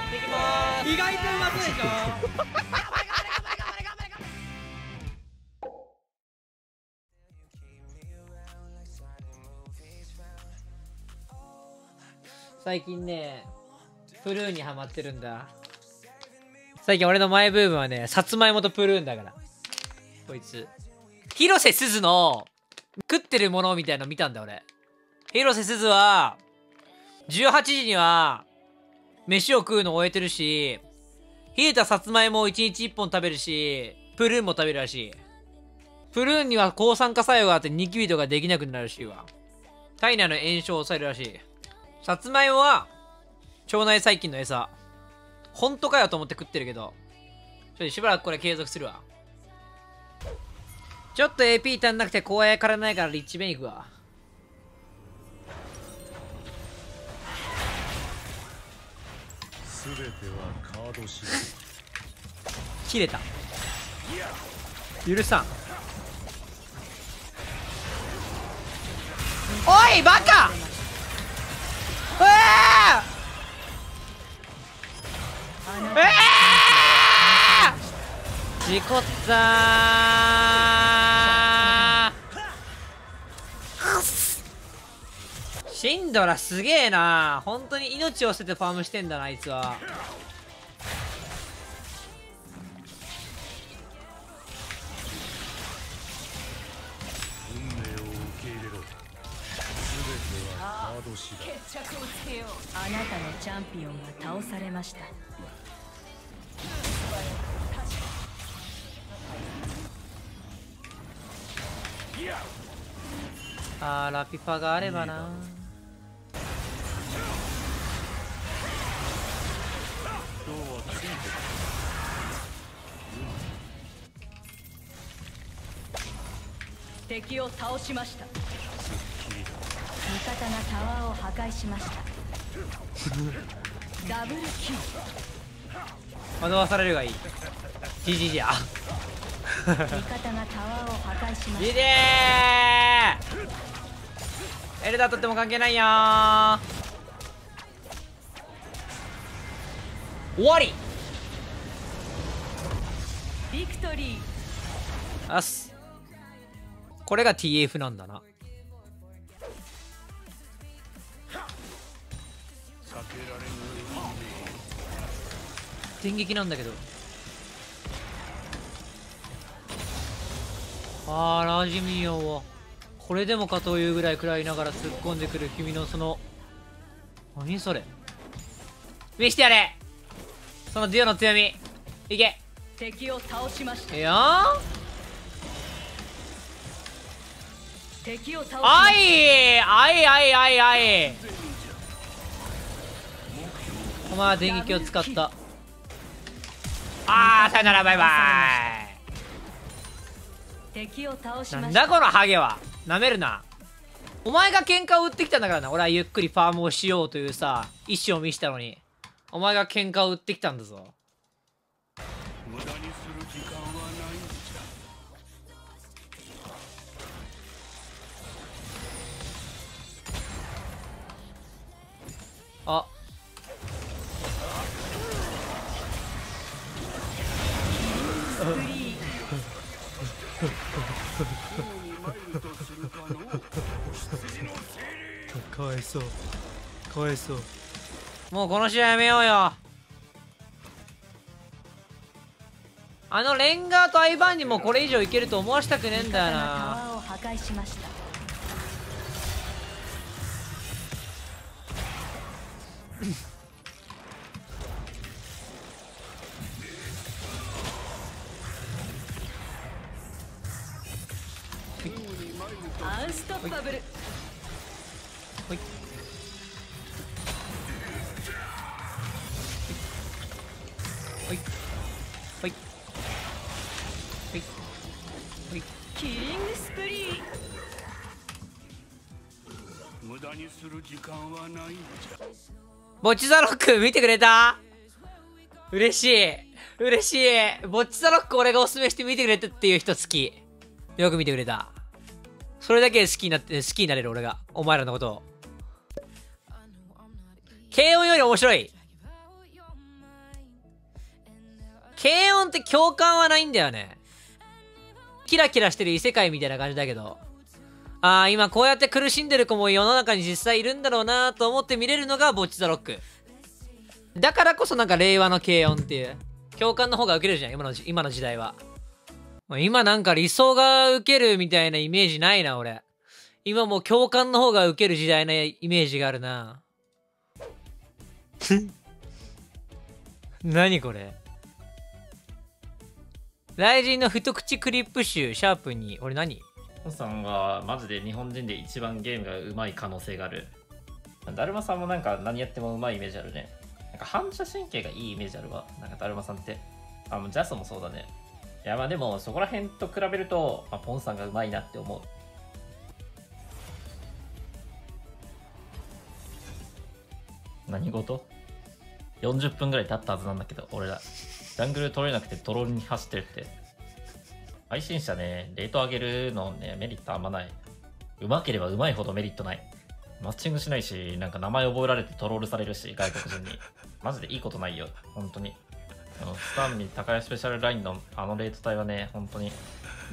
っていきます意外とうまそうでしょ最近ねプルーンにハマってるんだ最近俺のマイブームはねさつまいもとプルーンだからこいつ広瀬すずの食ってるものみたいの見たんだ俺広瀬すずは18時には飯を食うの終えてるし冷えたさつまいもを1日1本食べるしプルーンも食べるらしい。プルーンには抗酸化作用があってニキビとかできなくなるらしいわ。体内の炎症を抑えるらしい。さつまいもは腸内細菌の餌。本当かよと思って食ってるけどちょっとしばらくこれ継続するわ。ちょっと AP 足んなくて公園からないからリッチベン行くわ。全てはカード次第。切れた。許さん。おいバカ！うわー！えー！事故ったシンドラすげえな。本当に命を捨ててファームしてんだなあいつは。運命を受け入れろ全てはカード次第。決着をつけよう。あなたのチャンピオンが倒されました。あーラピパがあればな敵を倒しました。味方がタワーを破壊しました。ダブルキル。惑わされるがいい。GG じゃ味方がタワーを破壊しましいでーエルダーとっても関係ないよ。ー終わり。たビクトリー。あっすこれが TF なんだな。電撃なんだけど。あーラジミオンは。これでもかというぐらい食らいながら突っ込んでくる君のその。何それ。見してやれ。そのデュオの強み。いけ。敵を倒しました。いいよー敵を倒あしいあいあいあいあいお前は電撃を使った。あーさよならバイバた敵を倒しイなんだこのハゲは。なめるな。お前が喧嘩を売ってきたんだからな。俺はゆっくりファームをしようというさ意思を見せたのに。お前が喧嘩を売ってきたんだぞ。無駄にする時間はないあ。かわいそう。かわいそう。もうこの試合やめようよ。あのレンガーとアイバーンにもこれ以上いけると思わしたくねえんだよなアンストッパブル。ほい。ほい。ほい。ほい。ほい。キリングスプリー。ゃ無駄にする時間はないんじゃボッチザロック見てくれた？嬉しい。嬉しい。ボッチザロック俺がおすすめして見てくれたっていう人好きよく見てくれたそれだけ好きになって好きになれる俺がお前らのことを軽音より面白い軽音って共感はないんだよね。キラキラしてる異世界みたいな感じだけど。ああ、今こうやって苦しんでる子も世の中に実際いるんだろうなと思って見れるのがボッチザロック。だからこそなんか令和の軽音っていう。共感の方が受けるじゃん、今の今の時代は。今なんか理想が受けるみたいなイメージないな、俺。今もう共感の方が受ける時代のイメージがあるな。何これ？雷神の太口クリップ集シャープに俺何？ポンさんがマジで日本人で一番ゲームが上手い可能性がある。だるまさんもなんか何やっても上手いイメージあるね。なんか反射神経がいいイメージあるわ。なんかだるまさんって。あ、もうジャスもそうだね。いやまあでもそこら辺と比べると、まあ、ポンさんが上手いなって思う。何事 ?40 分ぐらい経ったはずなんだけど、俺ら。ジャングル取れなくてトロールに走ってるって。配信者ね、レート上げるのね、メリットあんまない。上手ければ上手いほどメリットない。マッチングしないし、なんか名前覚えられてトロールされるし、外国人に。マジでいいことないよ、本当に。あのスタンミ高いスペシャルラインのあのレート帯はね、本当に、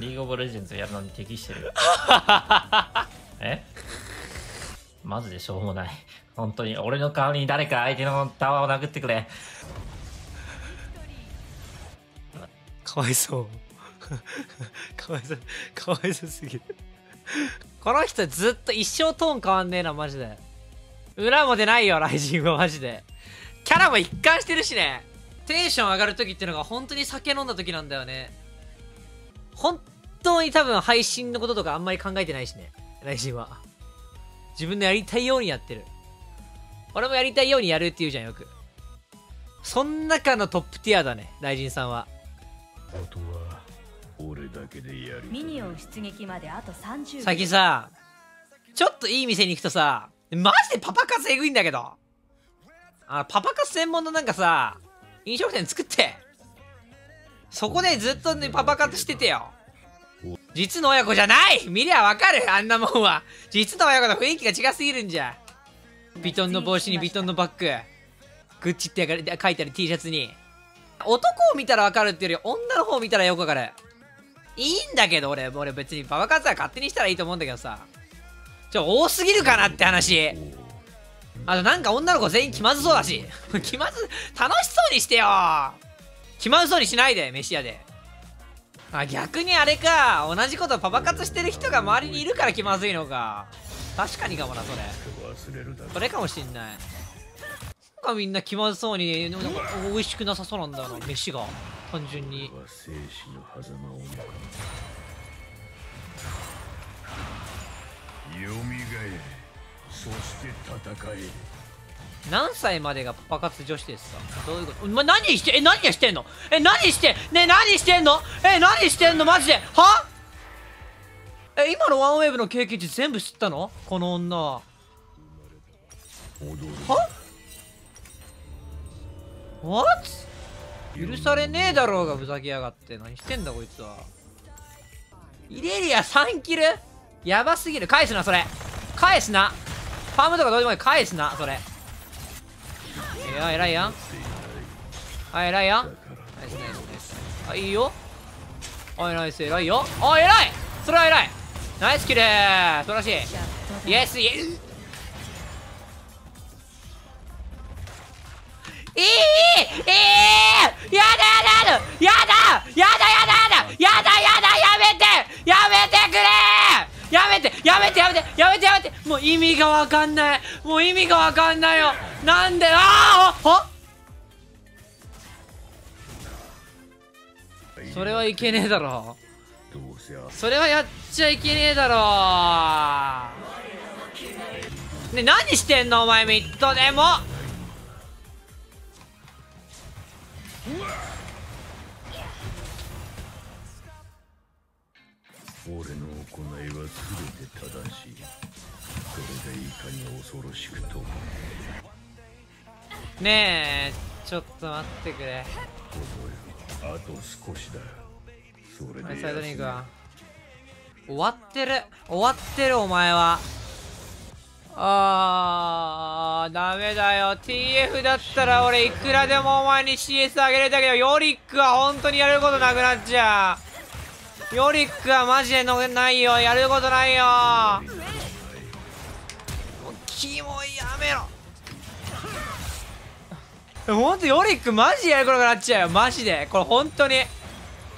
リーグオブレジェンズやるのに適してる。え？マジでしょうもない。本当に、俺の代わりに誰か相手のタワーを殴ってくれ。かわいそう。かわいそう、かわいそうすぎる。この人ずっと一生トーン変わんねえな、マジで。裏も出ないよ、ライジンはマジで。キャラも一貫してるしね。テンション上がる時っていうのが本当に酒飲んだ時なんだよね。本当に多分配信のこととかあんまり考えてないしね。ライジンは。自分のやりたいようにやってる。俺もやりたいようにやるって言うじゃん、よく。そん中のトップティアだね、ライジンさんは。あとは俺だけでやるミニオン出撃まであと30秒最近さ、ちょっといい店に行くとさ、マジでパパ活えぐいんだけど。あ、パパ活専門のなんかさ、飲食店作って。そこでずっとね、パパ活しててよ。実の親子じゃない見りゃわかるあんなもんは。実の親子の雰囲気が違すぎるんじゃ。ビトンの帽子にビトンのバッグ。グッチって書いてある T シャツに。男を見たらわかるっていうより女の方を見たらよくわかる。いいんだけど俺、俺別にパパ活は勝手にしたらいいと思うんだけどさ。ちょ、多すぎるかなって話。あとなんか女の子全員気まずそうだし。気まず、楽しそうにしてよ気まずそうにしないで、飯屋で。あ、逆にあれか。同じことパパ活してる人が周りにいるから気まずいのか。確かにかもな、それ。それかもしんない。なんかみんな気まずそうに、なんか美味しくなさそうなんだよな、飯が。単純に。よみがえそして戦え何歳までがパパ活女子ですか？どういうこと？お前何してえ何してんの？え何してね何してんの？え何してんの？マジで？は？え今のワンウェーブの経験値全部知ったの？この女は。は？What? 許されねえだろうがふざけやがって。何してんだこいつは。イレリア3キル？やばすぎる。返すなそれ。返すな。ファームとかどうでもいい。返すなそれ。いや偉いやん。あ偉いやん。ナイスナイスナイス。あいいよ。あナイス偉いよ。あ偉い。それは偉い。ナイスキルー素晴らしい。イエスイエス。いいいいいいやだやだやだやだやだやだやだやだやめてやめてくれやめてやめてやめてやめてやめても意味がわかんない。もう意味がわかんないよ。なんで？ああはそれはいけねえだろ。うそれはやっちゃいけねえだろ。ね何してんの？お前ミッドでも。俺の行いは全て正しい。れがいかに恐ろしくともねえちょっと待ってくれあと少しだそれではいサイドリンクは終わってる終わってるお前はあー、ダメだよ。TF だったら俺いくらでもお前に CS あげれたけど、ヨリックは本当にやることなくなっちゃう。ヨリックはマジでのないよ。やることないよ。キモいやめろ。ほんとヨリックマジやることなくなっちゃうよ。マジで。これ本当に。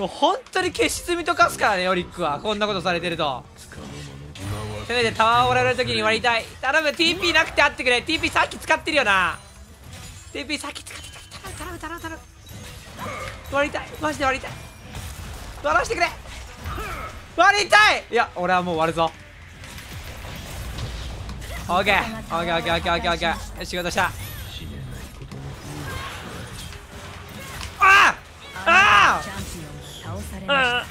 もう本当に消し積みとかすからね、ヨリックは。こんなことされてると。せめてタワーをられるときに割りたい頼む TP なくて会ってくれ TP さっき使ってるよな TP さっき使ってた頼む頼む頼む頼む割りたいマジで割りたい割らしてくれ割りたいいや俺はもう割るぞオッケー！オッケー！オッケー！オッケー！オッケー！オッケー！仕事した死ねないことのあああチャンピオンが倒されました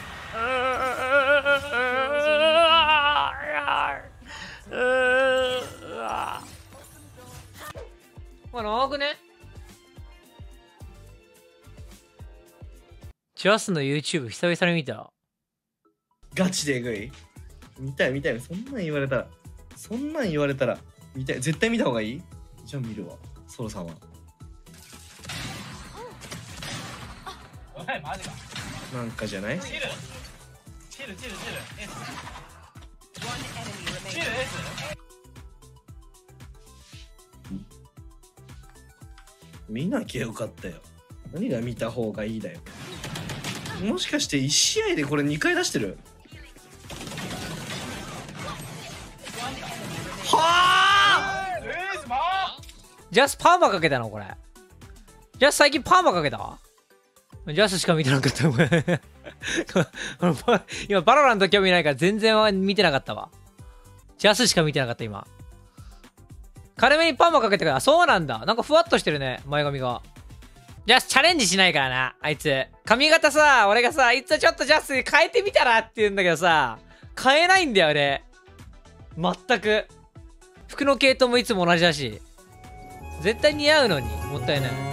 まあ長くねジャスの YouTube 久々に見たガチでえぐい見たい見たいそんなん言われたらそんなん言われたら見たい絶対見た方がいい？じゃあ見るわ。ソロさんは。マジか。なんかじゃない？チルチルチルチル S チル S 見なきゃよかったよ何が見た方がいいだよもしかして1試合でこれ2回出してるジャスパーマかけたのこれ。ジャス最近パーマかけた？ジャスしか見てなかったこれ。今バロラント興味ないから全然見てなかったわ。ジャスしか見てなかった今。軽めにパーマかけてからあそうなんだ。なんかふわっとしてるね前髪が。ジャスチャレンジしないからなあいつ。髪型さ俺がさいつちょっとジャス変えてみたらって言うんだけどさ変えないんだよね全く。服の系統もいつも同じだし。絶対似合うのにもったいない。